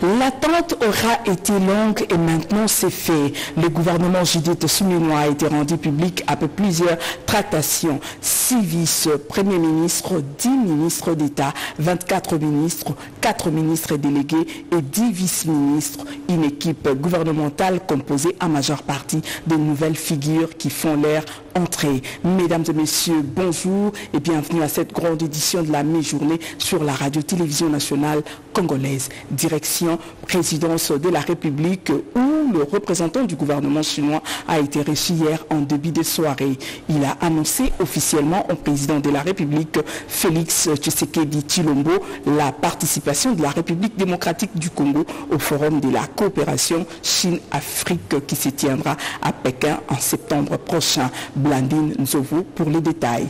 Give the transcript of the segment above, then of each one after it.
L'attente aura été longue et maintenant c'est fait. Le gouvernement Judith Souminois a été rendu public après plusieurs tractations. Six vice-premiers ministres, dix ministres d'État, 24 ministres, quatre ministres délégués et dix vice-ministres. Une équipe gouvernementale composée en majeure partie de nouvelles figures qui font l'air entrée. Mesdames et messieurs, bonjour et bienvenue à cette grande édition de la mi-journée sur la radio-télévision nationale congolaise. Direction présidence de la République où le représentant du gouvernement chinois a été reçu hier en début de soirée. Il a annoncé officiellement au président de la République, Félix Tshisekedi Chilombo, la participation de la République démocratique du Congo au forum de la coopération Chine-Afrique qui se tiendra à Pékin en septembre prochain. Blandine Nzovo pour les détails.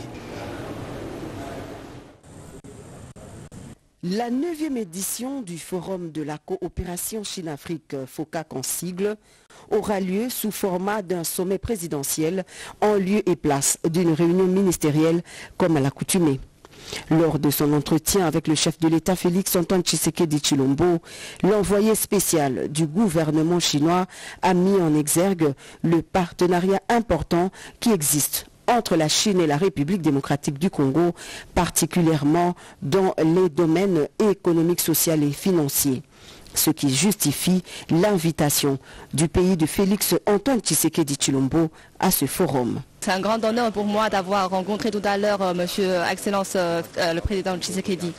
La neuvième édition du Forum de la coopération Chine-Afrique FOCAC en sigle aura lieu sous format d'un sommet présidentiel en lieu et place d'une réunion ministérielle comme à l'accoutumée. Lors de son entretien avec le chef de l'État Félix Antoine Tshisekedi Chilombo, l'envoyé spécial du gouvernement chinois a mis en exergue le partenariat important qui existe entre la Chine et la République démocratique du Congo, particulièrement dans les domaines économiques, sociaux et financiers ce qui justifie l'invitation du pays de Félix Antoine Tshisekedi Chilombo à ce forum. C'est un grand honneur pour moi d'avoir rencontré tout à l'heure euh, Monsieur Excellence euh, euh, le président Tshisekedi.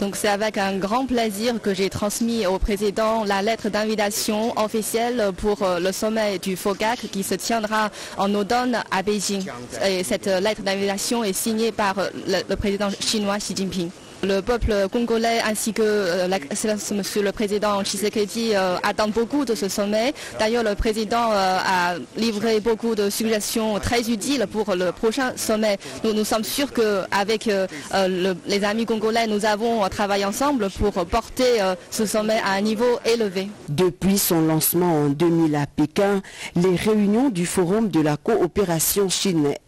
Donc c'est avec un grand plaisir que j'ai transmis au président la lettre d'invitation officielle pour le sommet du FOGAC qui se tiendra en automne à Beijing. Et cette lettre d'invitation est signée par le président chinois Xi Jinping. Le peuple congolais ainsi que euh, Monsieur le Président Tshisekedi euh, attendent beaucoup de ce sommet. D'ailleurs, le Président euh, a livré beaucoup de suggestions très utiles pour le prochain sommet. Nous, nous sommes sûrs qu'avec les amis congolais, nous avons travaillé ensemble pour porter ce sommet à un niveau élevé. Depuis son lancement en 2000 à Pékin, les réunions du Forum de la coopération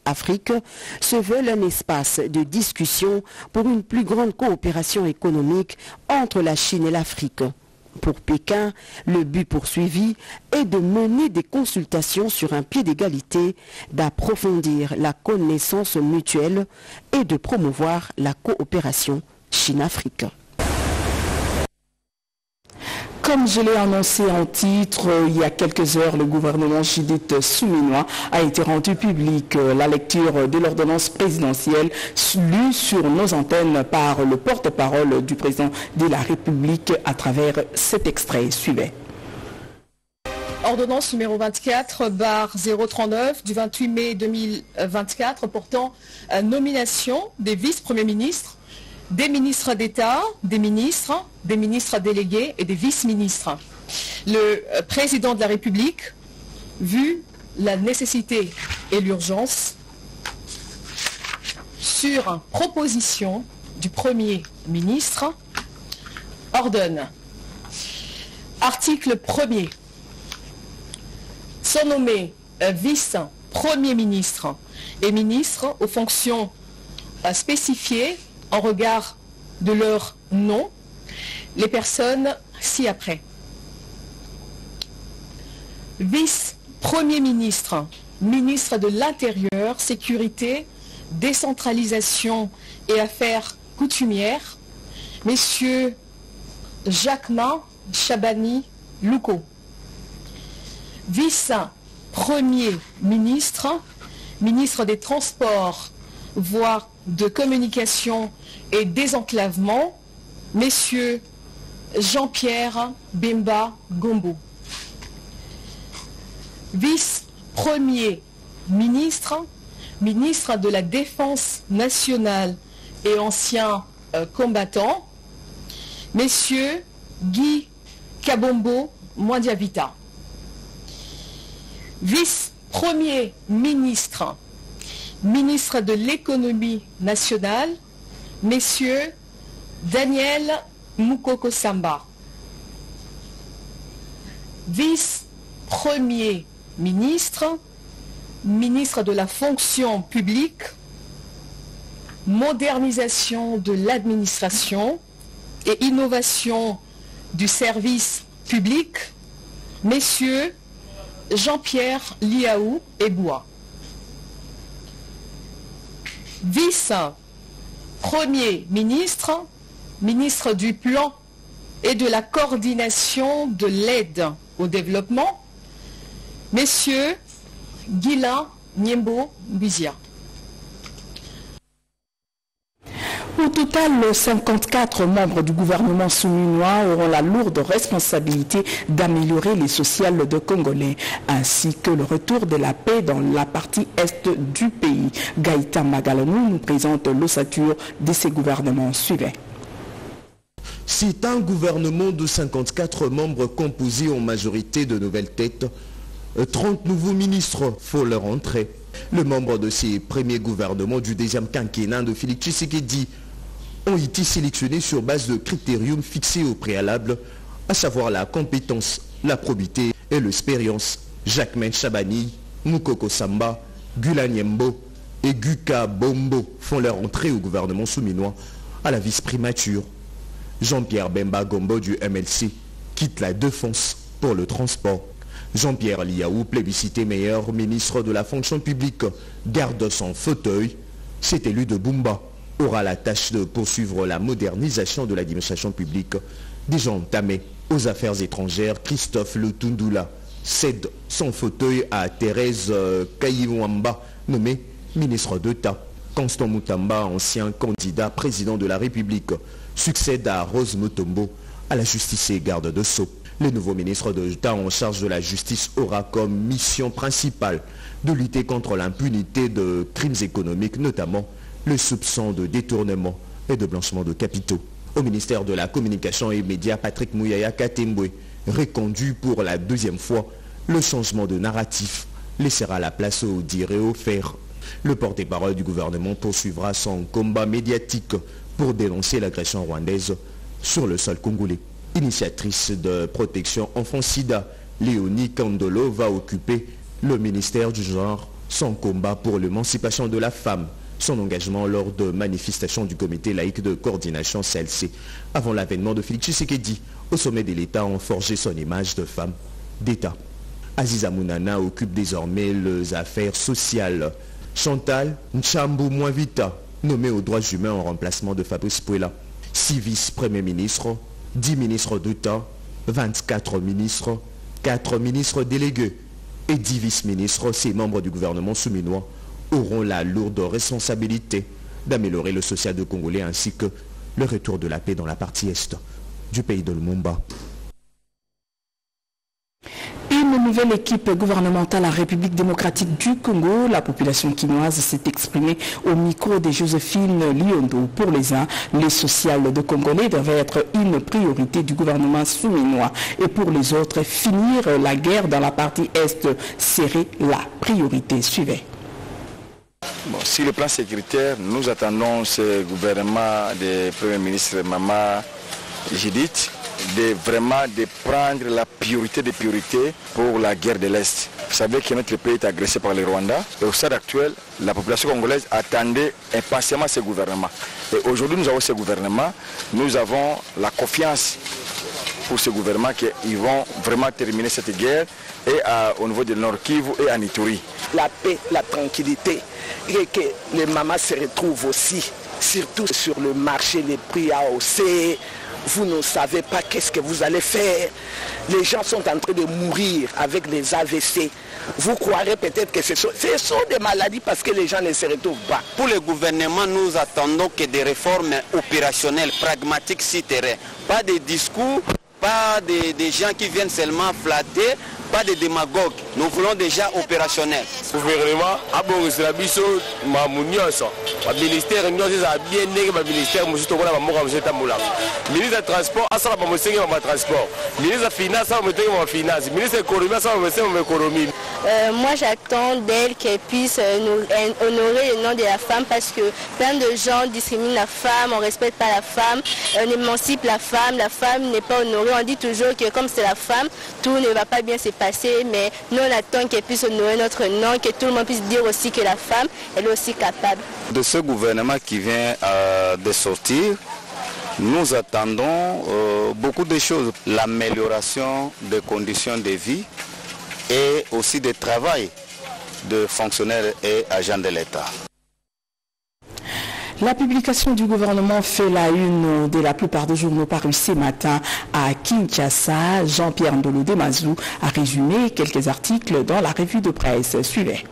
Chine-Afrique se veulent un espace de discussion pour une plus grande coopération économique entre la Chine et l'Afrique. Pour Pékin, le but poursuivi est de mener des consultations sur un pied d'égalité, d'approfondir la connaissance mutuelle et de promouvoir la coopération Chine-Afrique. Comme je l'ai annoncé en titre, euh, il y a quelques heures, le gouvernement Judith Souminois a été rendu public. Euh, la lecture de l'ordonnance présidentielle lue sur nos antennes par le porte-parole du président de la République à travers cet extrait. Suivez. Ordonnance numéro 24 bar 039 du 28 mai 2024 portant euh, nomination des vice-premiers ministres des ministres d'État, des ministres, des ministres délégués et des vice-ministres. Le euh, président de la République, vu la nécessité et l'urgence, sur proposition du Premier ministre, ordonne, article 1er, sont nommés vice-premier ministre et ministre aux fonctions spécifiées en regard de leur nom les personnes ci-après. Vice-premier ministre, ministre de l'Intérieur, Sécurité, Décentralisation et Affaires coutumières, messieurs Jacquemin Chabani Louko. Vice-premier ministre, ministre des Transports, voies de communication et désenclavement, messieurs Jean-Pierre Bimba Gombo. Vice-premier ministre, ministre de la Défense nationale et ancien euh, combattant, messieurs Guy Kabombo Mwandiavita. Vice-premier ministre, ministre de l'économie nationale, messieurs Daniel Mukoko Samba, vice-premier ministre, ministre de la fonction publique, modernisation de l'administration et innovation du service public, messieurs Jean-Pierre Liaou et Bois. Vice-premier ministre, ministre du Plan et de la coordination de l'aide au développement, messieurs Guilain Niembo Bizia. Au total, 54 membres du gouvernement souminois auront la lourde responsabilité d'améliorer les sociales de Congolais, ainsi que le retour de la paix dans la partie est du pays. Gaïta Magalonou nous présente l'ossature de ces gouvernements suivants. C'est un gouvernement de 54 membres composé en majorité de nouvelles têtes. 30 nouveaux ministres faut leur entrée. Le membre de ces premiers gouvernements du deuxième quinquennat de Félix Tshisekedi ont été sélectionnés sur base de critériums fixés au préalable, à savoir la compétence, la probité et l'expérience. Jacquemin Chabani, Mukoko Samba, Gulanyembo et Guka Bombo font leur entrée au gouvernement souminois à la vice-primature. Jean-Pierre Bemba Gombo du MLC quitte la défense pour le transport. Jean-Pierre Liaou, plébiscité meilleur ministre de la fonction publique, garde son fauteuil. Cet élu de Bumba aura la tâche de poursuivre la modernisation de l'administration publique. Déjà entamé aux affaires étrangères, Christophe Lutundula cède son fauteuil à Thérèse Kayiwamba, nommée ministre d'État. Constant Moutamba, ancien candidat président de la République, succède à Rose Mutombo à la justice et garde de Sceaux. Le nouveau ministre d'État en charge de la justice aura comme mission principale de lutter contre l'impunité de crimes économiques, notamment le soupçon de détournement et de blanchiment de capitaux. Au ministère de la Communication et Médias, Patrick Mouyaya Katembwe, reconduit pour la deuxième fois, le changement de narratif laissera la place au dire et au faire. Le porte-parole du gouvernement poursuivra son combat médiatique pour dénoncer l'agression rwandaise sur le sol congolais. Initiatrice de protection enfant-sida, Léonie Kandolo va occuper le ministère du genre, son combat pour l'émancipation de la femme, son engagement lors de manifestations du comité laïque de coordination CLC avant l'avènement de Félix Tshisekedi au sommet de l'État ont forgé son image de femme d'État. Aziza Mounana occupe désormais les affaires sociales. Chantal Nchambu Mwavita, nommée aux droits humains en remplacement de Fabrice Pouela. 6 vice-premiers ministres, 10 ministres d'État, 24 ministres, 4 ministres délégués et 10 vice-ministres, ces membres du gouvernement souminois, auront la lourde responsabilité d'améliorer le social de Congolais ainsi que le retour de la paix dans la partie est du pays de Lumumba. Une nouvelle équipe gouvernementale en République démocratique du Congo, la population quinoise s'est exprimée au micro de Joséphine Liondo. Pour les uns, les sociales de Congolais devaient être une priorité du gouvernement souminois et pour les autres, finir la guerre dans la partie Est serait la priorité. Suivez. Sur le plan sécuritaire, nous attendons ce gouvernement de Premier ministre Mama Judith de vraiment de prendre la priorité des priorités pour la guerre de l'Est. Vous savez que notre pays est agressé par le Rwanda et au stade actuel, la population congolaise attendait impatiemment ce gouvernement. Et aujourd'hui, nous avons ce gouvernement, nous avons la confiance pour ce gouvernement qu'ils vont vraiment terminer cette guerre et à, au niveau de Nord Kivu et à Nituri. La paix, la tranquillité et que les mamans se retrouvent aussi, surtout sur le marché, les prix à hausser. Vous ne savez pas qu'est-ce que vous allez faire. Les gens sont en train de mourir avec les AVC. Vous croirez peut-être que ce sont, ce sont des maladies parce que les gens ne se retrouvent pas. Pour le gouvernement, nous attendons que des réformes opérationnelles, pragmatiques, si terrain. Pas des discours, pas des, des gens qui viennent seulement flatter, pas de démagogues. Nous voulons déjà opérationnel. gouvernement abongisela biso mamu nyonso baministère nyonso ezala bien ndenge baministère mosusu tokola bamoka mosusu etambolaka ministre ya transport asala bamosenge ma batransport ministre ya finance asala bamosenge ma bafinance ministre ya économie asala bamosenge ma économie Euh, moi, j'attends d'elle qu'elle puisse euh, euh, honorer le nom de la femme parce que plein de gens discriminent la femme, on ne respecte pas la femme, on émancipe la femme, la femme n'est pas honorée. On dit toujours que comme c'est la femme, tout ne va pas bien se passer, mais nous, on attend qu'elle puisse honorer notre nom, que tout le monde puisse dire aussi que la femme, elle est aussi capable. De ce gouvernement qui vient de sortir, nous attendons euh, beaucoup de choses. L'amélioration des conditions de vie et aussi de travail de fonctionnaires et agents de l'État. La publication du gouvernement fait la une de la plupart des journaux parus ce matin à Kinshasa. Jean-Pierre Ndolo Demazou a résumé quelques articles dans la revue de presse. Suivez.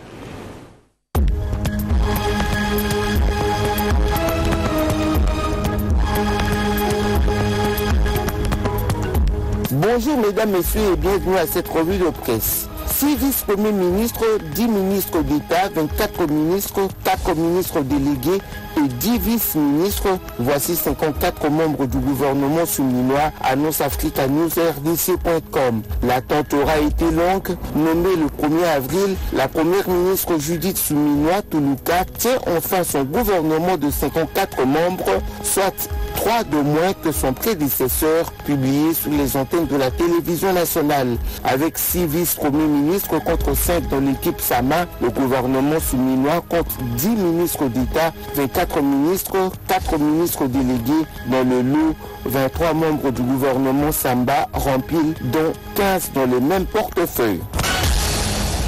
Bonjour mesdames, messieurs et bienvenue à cette revue de presse. 6 vice-premiers ministres, 10 ministres d'État, 24 ministres, 4 ministres délégués et 10 vice-ministres. Voici 54 membres du gouvernement souminois, annonce Africa News RDC.com. L'attente aura été longue. Nommée le 1er avril, la première ministre Judith Souminois Toulouka tient enfin son gouvernement de 54 membres, soit 3 de moins que son prédécesseur, publié sous les antennes de la télévision nationale. Avec 6 vice-premiers ministres contre 5 dans l'équipe Sama, le gouvernement souminois compte 10 ministres d'État, 24 ministres, 4 ministres délégués dans le lot, 23 membres du gouvernement Samba remplis, dont 15 dans le même portefeuille.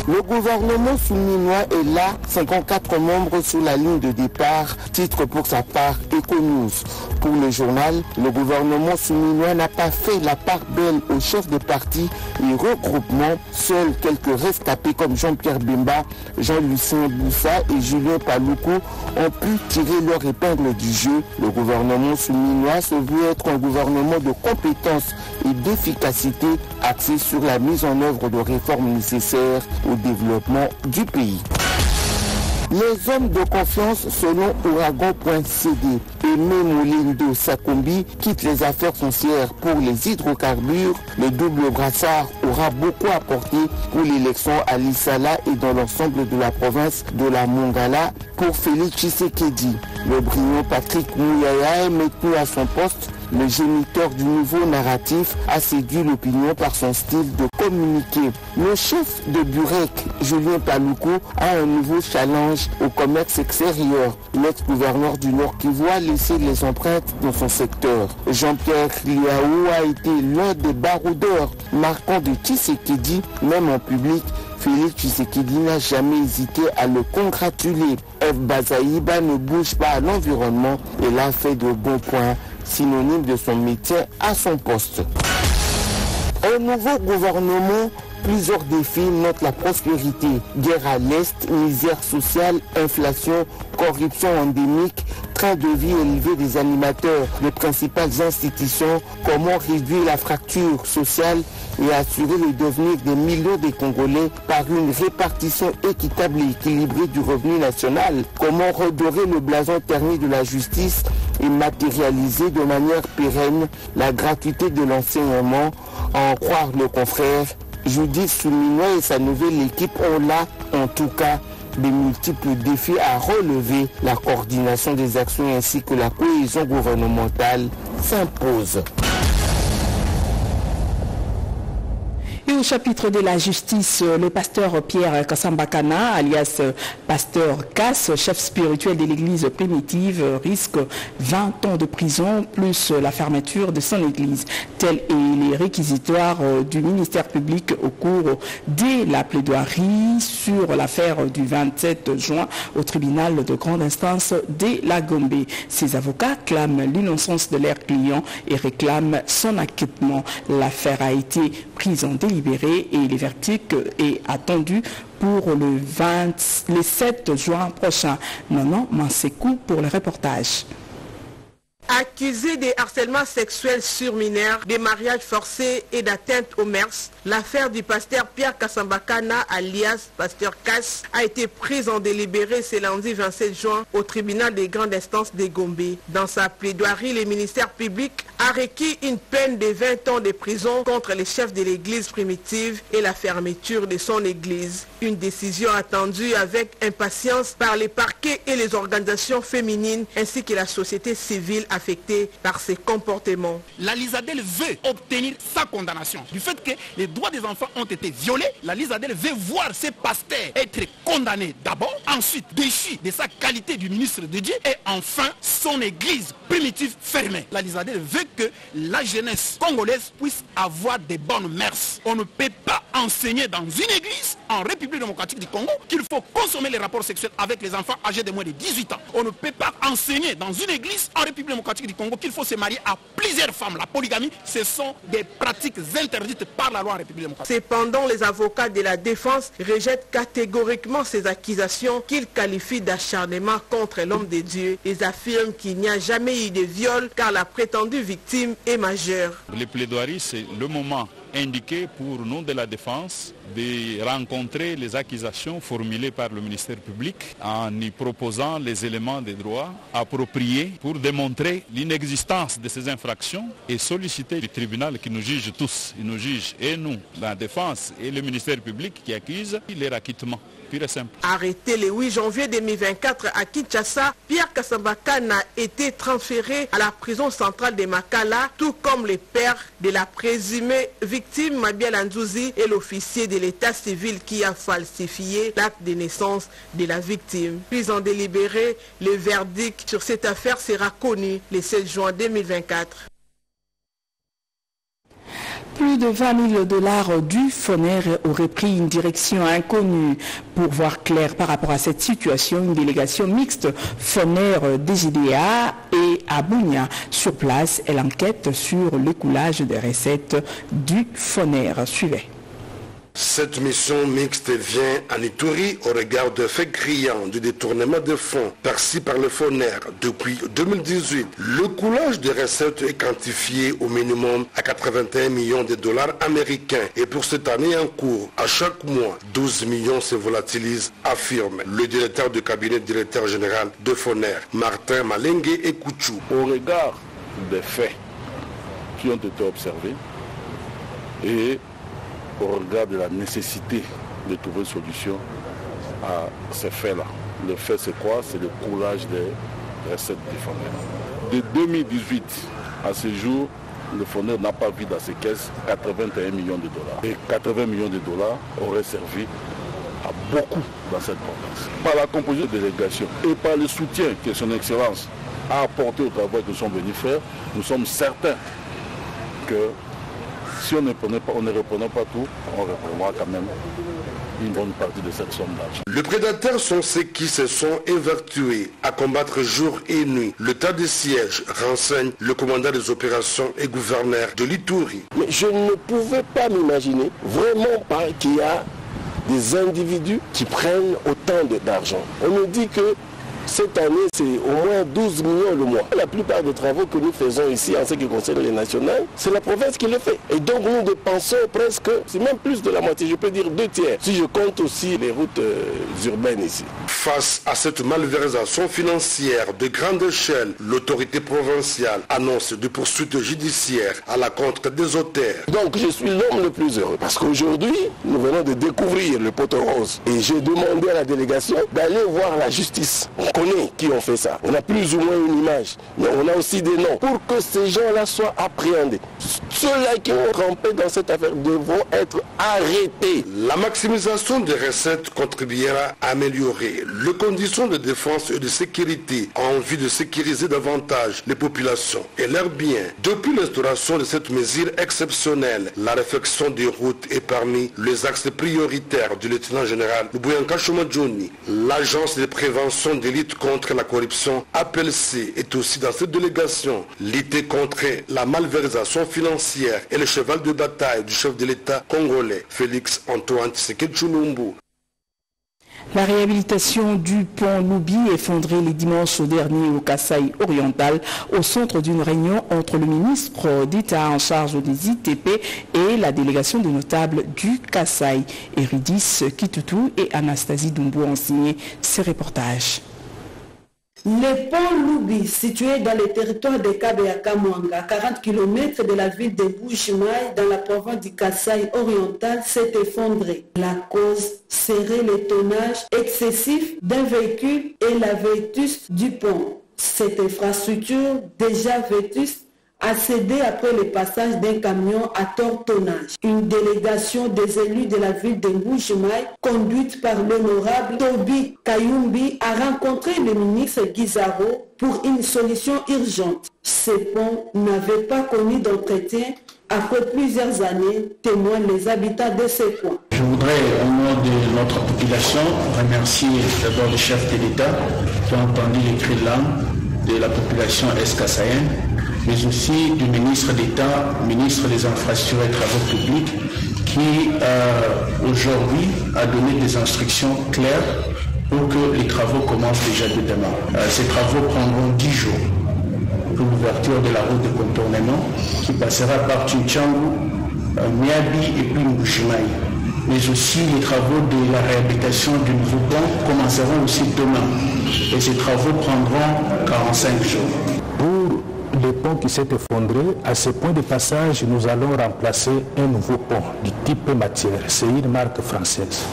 Le gouvernement souminois est là, 54 membres sur la ligne de départ, titre pour sa part Econews. Pour le journal, le gouvernement souminois n'a pas fait la part belle aux chefs de parti et regroupements. Seuls quelques rescapés comme Jean-Pierre Bemba, Jean-Lucien Boussa et Julien Paloukou ont pu tirer leur épingle du jeu. Le gouvernement souminois se veut être un gouvernement de compétences et d'efficacité axé sur la mise en œuvre de réformes nécessaires développement du pays. Les hommes de confiance selon Ouragan.cd, Aimé Molindo Sakombi quitte les affaires foncières pour les hydrocarbures. Le double brassard aura beaucoup apporté pour l'élection à l'Issala et dans l'ensemble de la province de la Mongala pour Félix Tshisekedi. Le brillant Patrick Mouyaya est maintenu à son poste le géniteur du nouveau narratif a séduit l'opinion par son style de communiquer. Le chef de Burek, Julien Paloukou, a un nouveau challenge au commerce extérieur. L'ex-gouverneur du Nord Kivu a laissé les empreintes dans son secteur. Jean-Pierre Liaou a été l'un des baroudeurs marquants de Tshisekedi, même en public. Félix Tshisekedi n'a jamais hésité à le congratuler. F. Bazaïba ne bouge pas à l'environnement et l'a fait de bons points synonyme de son métier à son poste. Un nouveau gouvernement, plusieurs défis notent la prospérité. Guerre à l'Est, misère sociale, inflation, corruption endémique, train de vie élevé des animateurs, les principales institutions, comment réduire la fracture sociale et assurer le devenir des millions de Congolais par une répartition équitable et équilibrée du revenu national, comment redorer le blason terni de la justice et matérialiser de manière pérenne la gratuité de l'enseignement, en croire le confrère Judith Souminois et sa nouvelle équipe ont là, en tout cas, de multiples défis à relever. La coordination des actions ainsi que la cohésion gouvernementale s'imposent. Et au chapitre de la justice, le pasteur Pierre Kassambakana, alias pasteur Kass, chef spirituel de l'église primitive, risque 20 ans de prison plus la fermeture de son église. Tel est les réquisitoires du ministère public au cours de la plaidoirie sur l'affaire du 27 juin au tribunal de grande instance de la Gombe. Ses avocats clament l'innocence de leurs clients et réclament son acquittement. L'affaire a été prise en délibéré et le verdict est attendu pour le, 20, le 7 juin prochain. Manon Mansekou pour le reportage. Accusé de harcèlement sexuel sur mineurs, de mariages forcés et d'atteinte aux mœurs, l'affaire du pasteur Pierre Kassambakana, alias pasteur Kass, a été prise en délibéré ce lundi 27 juin au tribunal des grandes instances de Gombe. Dans sa plaidoirie, le ministère public a requis une peine de 20 ans de prison contre les chefs de l'église primitive et la fermeture de son église. Une décision attendue avec impatience par les parquets et les organisations féminines ainsi que la société civile affectés par ces comportements. La Lisadel veut obtenir sa condamnation. Du fait que les droits des enfants ont été violés, la Lisadel veut voir ses pasteurs être condamnés d'abord, ensuite déchus de sa qualité du ministre de Dieu et enfin son église primitive fermée. La Lisadel veut que la jeunesse congolaise puisse avoir des bonnes mœurs. On ne peut pas enseigner dans une église en République démocratique du Congo qu'il faut consommer les rapports sexuels avec les enfants âgés de moins de 18 ans. On ne peut pas enseigner dans une église en République démocratique du Congo qu'il faut se marier à plusieurs femmes. La polygamie, ce sont des pratiques interdites par la loi en République démocratique. Cependant, les avocats de la défense rejettent catégoriquement ces accusations qu'ils qualifient d'acharnement contre l'homme de Dieu. Ils affirment qu'il n'y a jamais eu de viol car la prétendue victime est majeure. Les plaidoiries, c'est le moment indiqué pour nous de la défense de rencontrer les accusations formulées par le ministère public en y proposant les éléments de droit appropriés pour démontrer l'inexistence de ces infractions et solliciter le tribunal qui nous juge tous, il nous juge et nous, la défense et le ministère public qui accuse leur acquittement. Arrêté le 8 janvier 2024 à Kinshasa, Pierre Kassambakane a été transféré à la prison centrale de Makala, tout comme les pères de la présumée victime Mabia Landouzi et l'officier de l'état civil qui a falsifié l'acte de naissance de la victime. Puis en délibéré, le verdict sur cette affaire sera connu le 16 juin 2024. Plus de 20 000 dollars du FONER auraient pris une direction inconnue. Pour voir clair par rapport à cette situation, une délégation mixte FONER DGDA et Abounia sur place, elle enquête sur l'écoulage des recettes du FONER. Suivez. Cette mission mixte vient à Ituri au regard de faits criants du détournement de fonds perçus par le FONER depuis 2018. Le coulage des recettes est quantifié au minimum à 81 millions de dollars américains et pour cette année en cours, à chaque mois, 12 millions se volatilisent, affirme le directeur du cabinet directeur général de FONER, Martin Malengue et Kouchou. Au regard des faits qui ont été observés et au regard de la nécessité de trouver une solution à ces faits-là. Le fait, c'est quoi? C'est le coulage des recettes du FONER. De 2018 à ce jour, le FONER n'a pas vu dans ses caisses 81 millions de dollars. Et 80 millions de dollars auraient servi à beaucoup dans cette province. Par la composition de délégation et par le soutien que son Excellence a apporté au travail que nous sommes venus faire, nous sommes certains que si on ne, prenait pas, on ne reprenait pas tout, on reprendra quand même une bonne partie de cette somme d'argent. Les prédateurs sont ceux qui se sont évertués à combattre jour et nuit. Le tas de siège renseigne le commandant des opérations et gouverneur de l'Itouri. Mais je ne pouvais pas m'imaginer vraiment pas qu'il y a des individus qui prennent autant d'argent. On nous dit que cette année, c'est au moins 12 millions le mois. La plupart des travaux que nous faisons ici en ce qui concerne les nationales, c'est la province qui le fait. Et donc nous dépensons presque, c'est même plus de la moitié, je peux dire deux tiers, si je compte aussi les routes euh, urbaines ici. Face à cette malversation financière de grande échelle, l'autorité provinciale annonce des poursuites judiciaires à la contre des auteurs. Donc je suis l'homme le plus heureux parce qu'aujourd'hui, nous venons de découvrir le poteau rose et j'ai demandé à la délégation d'aller voir la justice. On connaît qui ont fait ça. On a plus ou moins une image, mais on a aussi des noms pour que ces gens-là soient appréhendés. Ceux-là qui ont rampé dans cette affaire devront être arrêtés. La maximisation des recettes contribuera à améliorer les conditions de défense et de sécurité en vue de sécuriser davantage les populations et leurs biens. Depuis l'instauration de cette mesure exceptionnelle, la réflexion des routes est parmi les axes prioritaires du lieutenant général Bouyanka Johnny. L'agence de prévention des contre la corruption, APLC, est aussi dans cette délégation. Lutter contre la malversation financière et le cheval de bataille du chef de l'État congolais, Félix Antoine Tshisekedi Chulumbu. La réhabilitation du pont Loubi effondré les dimanches dernier au Kassai oriental au centre d'une réunion entre le ministre d'État en charge des ITP et la délégation des notables du Kassai. Eridis Kitutu et Anastasie Dumbo ont signé ces reportages. Le pont Loubi, situé dans le territoire de Kabeyakamwanga, à 40 km de la ville de Bouchimaï, dans la province du Kassai oriental, s'est effondré. La cause serait le tonnage excessif d'un véhicule et la vétusté du pont. Cette infrastructure déjà vétuste a cédé après le passage d'un camion à tort tonnage. Une délégation des élus de la ville de Mboujimaï, conduite par l'honorable Toby Kayumbi, a rencontré le ministre Guizaro pour une solution urgente. Ce pont n'avait pas connu d'entretien après plusieurs années, témoignent les habitants de ces coins. Je voudrais, au nom de notre population, remercier d'abord le chef de l'État qui a entendu les cris de l'âme de la population escassaïenne, mais aussi du ministre d'État, ministre des Infrastructures et Travaux Publics, qui euh, aujourd'hui a donné des instructions claires pour que les travaux commencent déjà dès demain. Euh, ces travaux prendront 10 jours pour l'ouverture de la route de contournement qui passera par Tchinchangou, euh, Miabi et puis Mbujimaï. Mais aussi les travaux de la réhabilitation du nouveau pont commenceront aussi demain. Et ces travaux prendront 45 jours. Le pont qui s'est effondré, à ce point de passage, nous allons remplacer un nouveau pont du type matière. C'est une marque française.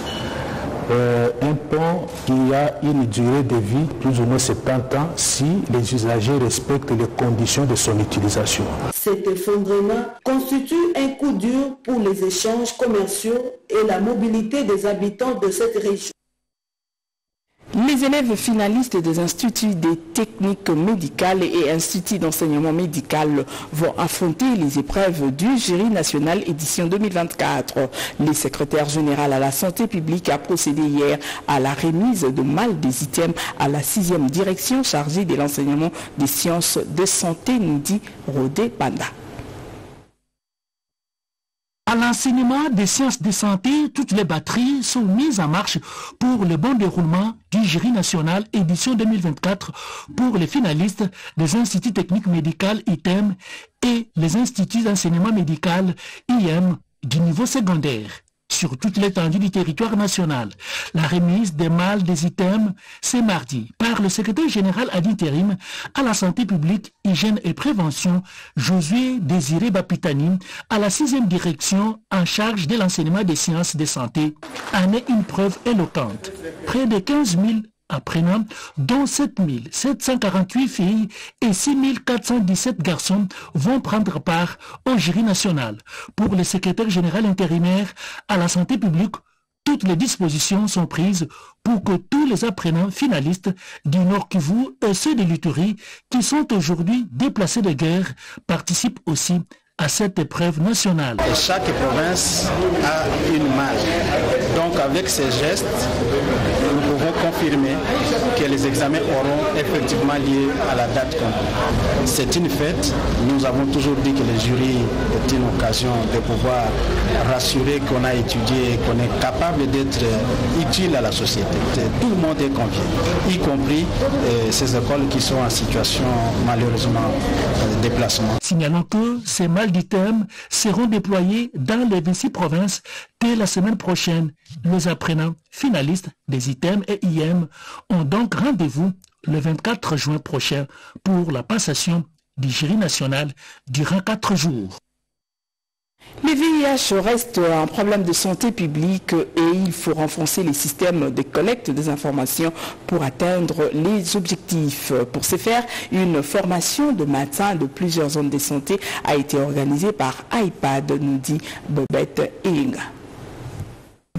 Euh, un pont qui a une durée de vie plus ou moins 70 ans si les usagers respectent les conditions de son utilisation. Cet effondrement constitue un coup dur pour les échanges commerciaux et la mobilité des habitants de cette région. Les élèves finalistes des instituts des techniques médicales et instituts d'enseignement médical vont affronter les épreuves du jury national édition 2024. Le secrétaire général à la santé publique a procédé hier à la remise de mal des items à la sixième direction chargée de l'enseignement des sciences de santé, nous dit Rodé Banda. À l'enseignement des sciences de santé, toutes les batteries sont mises en marche pour le bon déroulement du jury national édition 2024 pour les finalistes des instituts techniques médicaux ITEM et les instituts d'enseignement médical IM du niveau secondaire sur toute l'étendue du territoire national. La remise des mâles des items, c'est mardi, par le secrétaire général ad intérim à la santé publique, hygiène et prévention, Josué Désiré Bapitani, à la sixième direction en charge de l'enseignement des sciences de santé, en est une preuve éloquente. Près de 15 000 apprenants, dont 7 748 filles et 6 417 garçons vont prendre part au jury national. Pour le secrétaire général intérimaire à la santé publique, toutes les dispositions sont prises pour que tous les apprenants finalistes du Nord Kivu et ceux de l'Uturi qui sont aujourd'hui déplacés de guerre participent aussi à cette épreuve nationale. Et chaque province a une marge. Donc avec ces gestes, nous pouvons que les examens auront effectivement lieu à la date complète. C'est une fête. Nous avons toujours dit que le jury est une occasion de pouvoir rassurer qu'on a étudié et qu'on est capable d'être utile à la société. Tout le monde est convié, y compris euh, ces écoles qui sont en situation malheureusement de déplacement. Signalons que ces mal d'items seront déployés dans les 26 provinces dès la semaine prochaine. Les apprenants finalistes des items et IM ont donc rendez-vous le 24 juin prochain pour la passation du jury national durant quatre jours. Le VIH reste un problème de santé publique et il faut renforcer les systèmes de collecte des informations pour atteindre les objectifs. Pour ce faire, une formation de matin de plusieurs zones de santé a été organisée par iPad, nous dit Bobette Inga.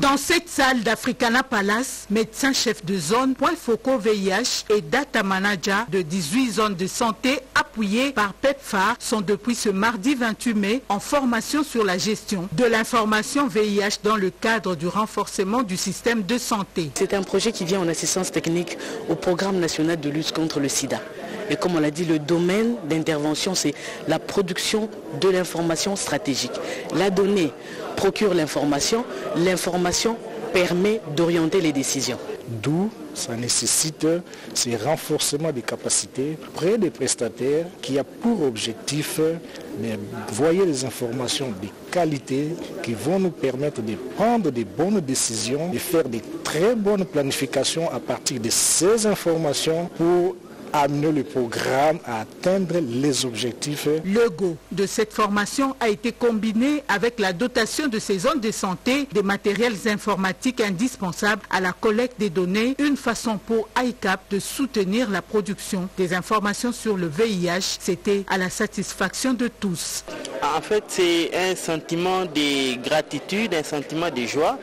Dans cette salle d'Africana Palace, médecin-chef de zone, point focal VIH et data manager de 18 zones de santé appuyés par PEPFAR sont depuis ce mardi 28 mai en formation sur la gestion de l'information VIH dans le cadre du renforcement du système de santé. C'est un projet qui vient en assistance technique au programme national de lutte contre le sida. Et comme on l'a dit, le domaine d'intervention, c'est la production de l'information stratégique. La donnée procure l'information, l'information permet d'orienter les décisions. D'où ça nécessite ce renforcement des capacités près des prestataires qui a pour objectif de voyer les informations de qualité qui vont nous permettre de prendre des bonnes décisions, de faire des très bonnes planifications à partir de ces informations pour amener le programme à atteindre les objectifs. Le go de cette formation a été combiné avec la dotation de ces zones de santé des matériels informatiques indispensables à la collecte des données, une façon pour ICAP de soutenir la production des informations sur le VIH. C'était à la satisfaction de tous. En fait, c'est un sentiment de gratitude, un sentiment de joie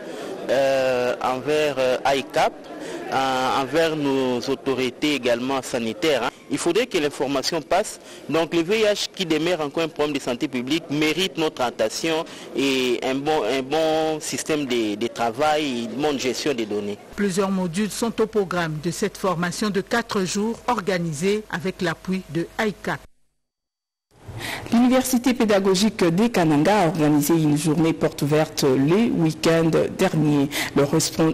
euh, envers euh, ICAP, envers nos autorités également sanitaires. hein. Il faudrait que l'information passe. Donc le VIH qui demeure encore un problème de santé publique mérite notre attention et un bon, un bon système de, travail une bonne gestion des données. Plusieurs modules sont au programme de cette formation de 4 jours organisée avec l'appui de ICAP. L'Université pédagogique des Kananga a organisé une journée porte ouverte le week-end dernier.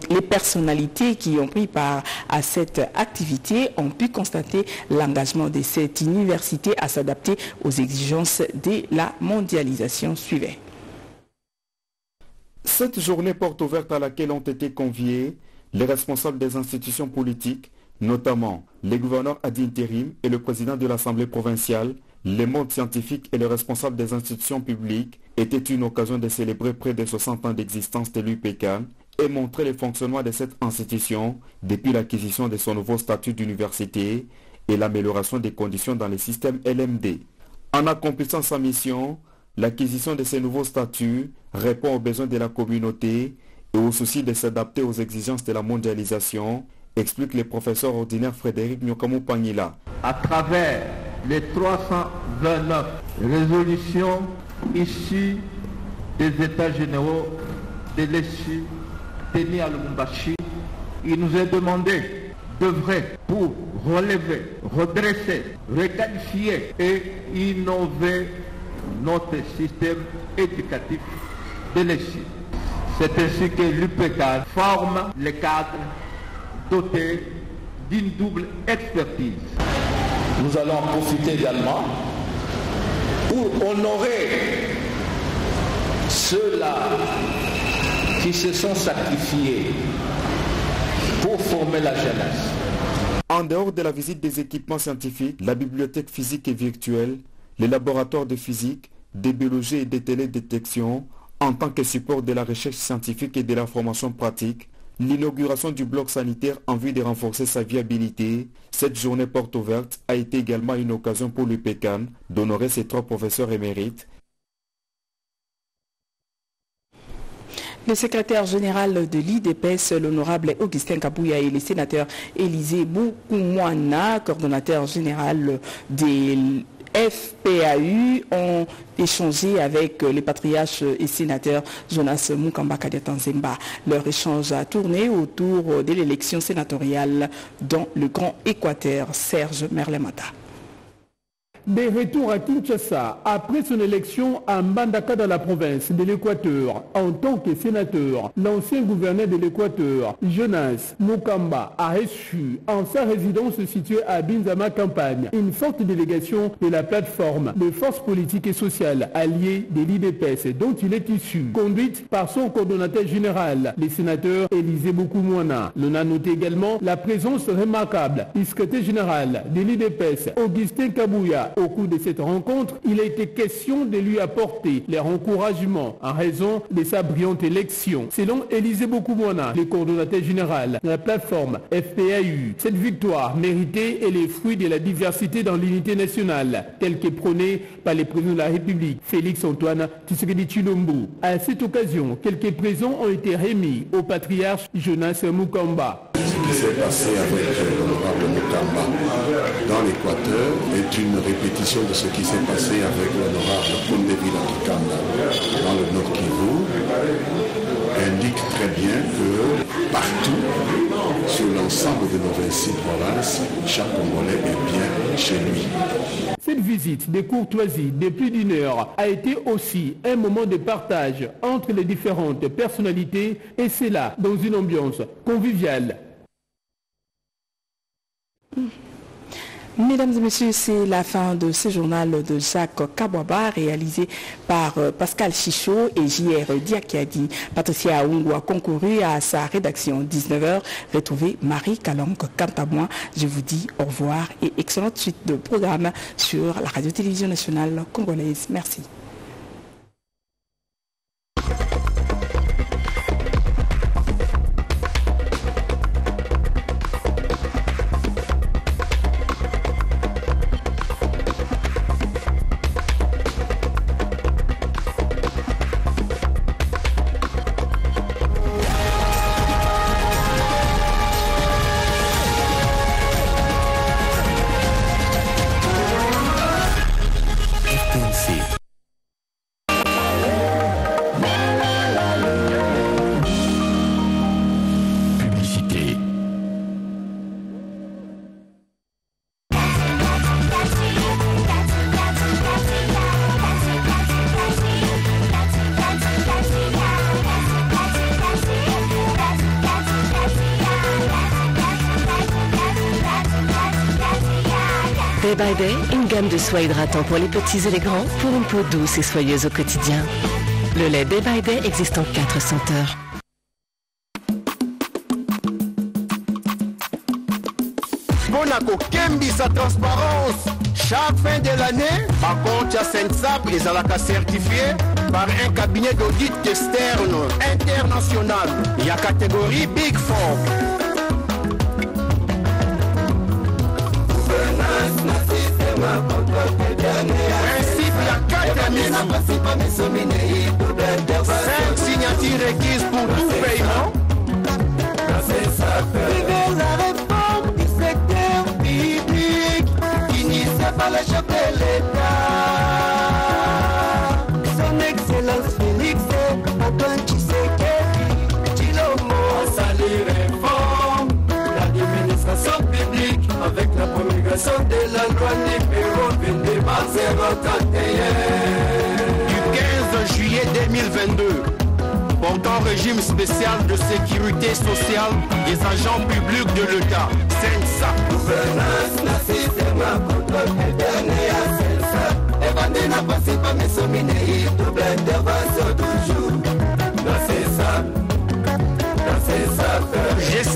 Les personnalités qui ont pris part à cette activité ont pu constater l'engagement de cette université à s'adapter aux exigences de la mondialisation. Suivez. Cette journée porte ouverte à laquelle ont été conviés les responsables des institutions politiques, notamment les gouverneurs ad interim et le président de l'Assemblée provinciale, les mondes scientifiques et les responsables des institutions publiques, était une occasion de célébrer près de 60 ans d'existence de l'UPCAN et montrer le fonctionnement de cette institution depuis l'acquisition de son nouveau statut d'université et l'amélioration des conditions dans le système LMD. En accomplissant sa mission, l'acquisition de ces nouveaux statuts répond aux besoins de la communauté et au souci de s'adapter aux exigences de la mondialisation, explique le professeur ordinaire Frédéric Nyokamou Pangila. à travers les 329 résolutions issues des États généraux de l'ESU tenus à Lubumbashi, il nous est demandé d'œuvrer pour relever, redresser, requalifier et innover notre système éducatif de l'ESU. C'est ainsi que l'UPK forme les cadres dotés d'une double expertise. Nous allons en profiter également pour honorer ceux-là qui se sont sacrifiés pour former la jeunesse. En dehors de la visite des équipements scientifiques, la bibliothèque physique et virtuelle, les laboratoires de physique, de biologie et de télédétection, en tant que support de la recherche scientifique et de la formation pratique, l'inauguration du bloc sanitaire en vue de renforcer sa viabilité, cette journée porte ouverte a été également une occasion pour l'UPECAN d'honorer ses trois professeurs émérites. Le secrétaire général de l'IDPS, l'honorable Augustin Kabouya et le sénateur Élisée Boukoumouana, coordonnateur général des FPAU, ont échangé avec les patriarches et sénateurs Jonas Mukamba Tanzemba. Leur échange a tourné autour de l'élection sénatoriale dans le Grand Équateur. Serge Merlemata. Des retours à Kinshasa après son élection à Mbandaka dans la province de l'Équateur en tant que sénateur, l'ancien gouverneur de l'Équateur, Jonas Mukamba, a reçu en sa résidence située à Binzama Campagne une forte délégation de la plateforme de forces politiques et sociales alliées de l'IDPS dont il est issu, conduite par son coordonnateur général, le sénateur Élisée Boukoumouana. L'on a noté également la présence remarquable du secrétaire général de l'IDPS, Augustin Kabouya, au cours de cette rencontre, il a été question de lui apporter les encouragements en raison de sa brillante élection. Selon Élisée Boukoumouana, le coordonnateur général de la plateforme FPAU, cette victoire méritée est le fruit de la diversité dans l'unité nationale, telle que prônée par le président de la République, Félix Antoine Tshisekedi Chilombo. À cette occasion, quelques présents ont été remis au patriarche Jonas Mukamba. S'est passé avec l'honorable Mukamba dans l'Équateur est une répétition de ce qui s'est passé avec l'honorable Kondevila Kikanda dans le Nord Kivu indique très bien que partout, sur l'ensemble de nos 26 provinces, chaque Congolais est bien chez lui. Cette visite de courtoisie de plus d'une heure a été aussi un moment de partage entre les différentes personnalités et c'est là dans une ambiance conviviale. Mesdames et messieurs, c'est la fin de ce journal de Jacques Kabwaba réalisé par euh, Pascal Chichot et JR Diakiadi. Patricia Aungu a concouru à sa rédaction 19h. Retrouvez Marie Kalank. Quant à moi, je vous dis au revoir et excellente suite de programmes sur la radio-télévision nationale congolaise. Merci. De soie hydratant pour les petits et les grands pour une peau douce et soyeuse au quotidien. Le lait Day by existe en 4 senteurs. mpona kokembisa transparence chaque fin de l'année bacompte ya sensap ezalaka certifié par un cabinet d'audit externe international ya catégorie big four ya 4 5 signatures requises pour tout paiement la réforme du secteur public. Par le chef la promulgation de la loi numéro 22 031. du 15 juillet 2022 portant régime spécial de sécurité sociale des agents publics de l'État. SENSA. Gouvernance na contrôle éternel à sensa. Évandé na passé pas mes somminés, double intervention toujours. Na sensa. Na sensa.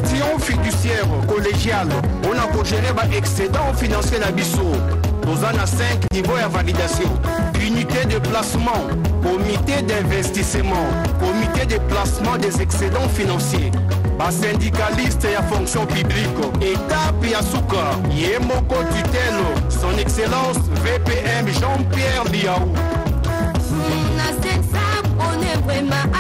Fiduciaire collégiale mpona kogere baexcédent financier na biso toza na 5 niveau ya validation. Unité de placement comité d'investissement comité de placement des excédents financiers. Basyndicaliste ya fonction publique. Étape ya suka ye moko tutelo son excellence vpm jean-pierre liaou. Na sensa, on est vraiment.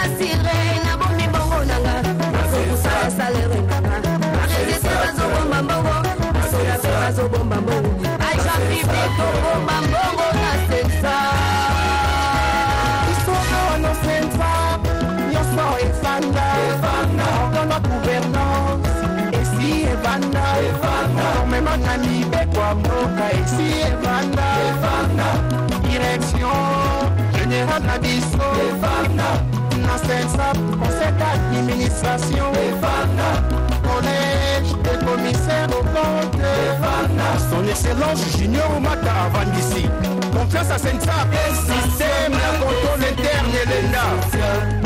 Bazobomba mbongo. Agent public tobomba mbongo na sensa. Isoko wana sensa. Nyonso efanda. Mpona gouvernance esi evanda. Mema na mibeko ya mboka. Esi evanda. Direction. Générale na biso na sensa. Conseil d'administration de commissaire au compte son excellence junior mata avandisi confiance à sensa système de contrôle interne elenda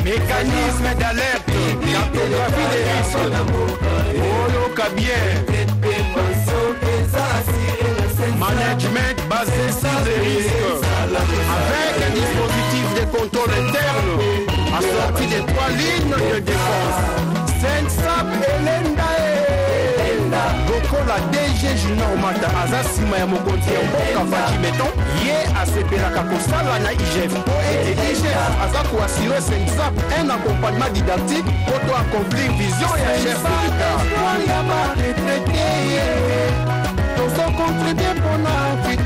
mécanisme d'alerte. Cartographie des risques. bien management basé sur les risques. avec un dispositif de contrôle interne. Assorti de trois lignes de défense. Sensap elenda lokola dg junior mata aza nsima ya mokonzi ya mboka vaji meton ye asepelaka kosala na igf mpo ete igf aza koassure sensap un accompagnement didactique po to accomplir vision ya chef Tozocontribue mpona